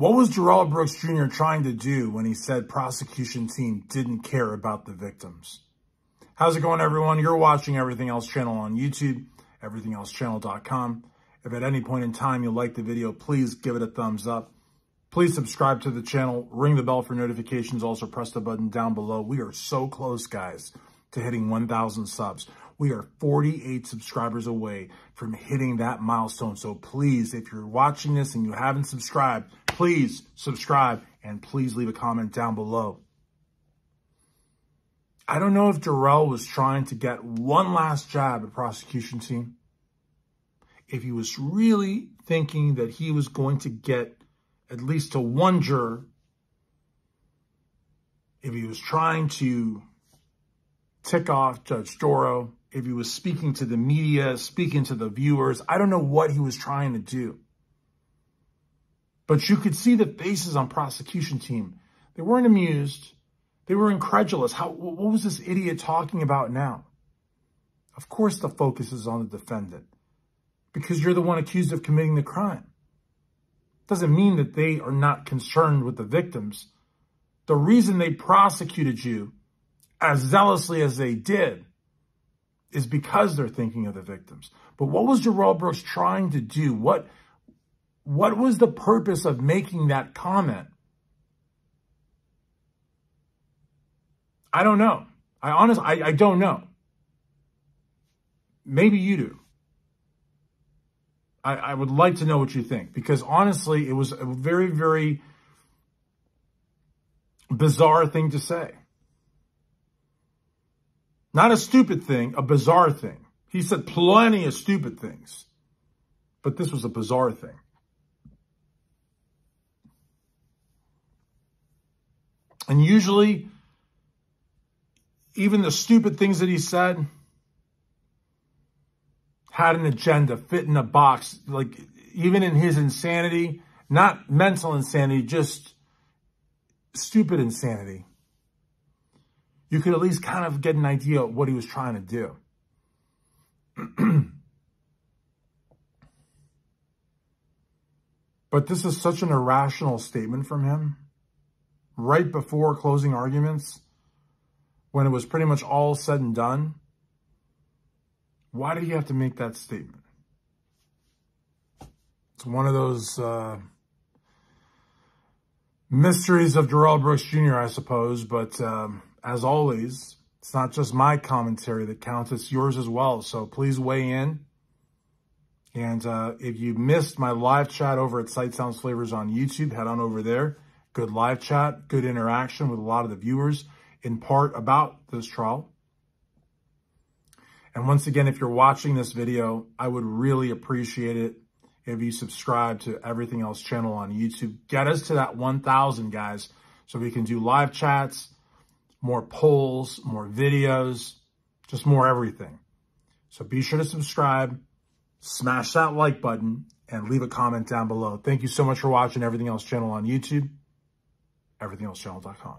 What was Darrell Brooks Jr. trying to do when he said prosecution team didn't care about the victims? How's it going, everyone? You're watching Everything Else Channel on YouTube, everythingelseChannel.com. If at any point in time you like the video, please give it a thumbs up. Please subscribe to the channel, ring the bell for notifications, also press the button down below. We are so close, guys, to hitting 1,000 subs. We are 48 subscribers away from hitting that milestone. So please, if you're watching this and you haven't subscribed, please subscribe and please leave a comment down below. I don't know if Darrell was trying to get one last jab at prosecution team. If he was really thinking that he was going to get at least to one juror, if he was trying to tick off Judge Dorow, if he was speaking to the media, speaking to the viewers. I don't know what he was trying to do. But you could see the faces on prosecution team. They weren't amused. They were incredulous. How, what was this idiot talking about now? Of course the focus is on the defendant because you're the one accused of committing the crime. Doesn't mean that they are not concerned with the victims. The reason they prosecuted you as zealously as they did is because they're thinking of the victims. But what was Darrell Brooks trying to do? What, what was the purpose of making that comment? I don't know. I honestly, I, I don't know. Maybe you do. I, I would like to know what you think because honestly, it was a very, very bizarre thing to say. Not a stupid thing, a bizarre thing. He said plenty of stupid things, but this was a bizarre thing. And usually, even the stupid things that he said had an agenda, fit in a box. Like, even in his insanity, not mental insanity, just stupid insanity you could at least kind of get an idea of what he was trying to do. but this is such an irrational statement from him. Right before closing arguments, when it was pretty much all said and done, why did he have to make that statement? It's one of those uh, mysteries of Darrell Brooks Jr., I suppose, but... Um, as always, it's not just my commentary that counts, it's yours as well. So please weigh in. And uh, if you missed my live chat over at Sight Sounds Flavors on YouTube, head on over there. Good live chat, good interaction with a lot of the viewers in part about this trial. And once again, if you're watching this video, I would really appreciate it if you subscribe to Everything Else channel on YouTube. Get us to that 1,000, guys, so we can do live chats, more polls, more videos, just more everything. So be sure to subscribe, smash that like button, and leave a comment down below. Thank you so much for watching Everything Else channel on YouTube, everythingelseChannel.com.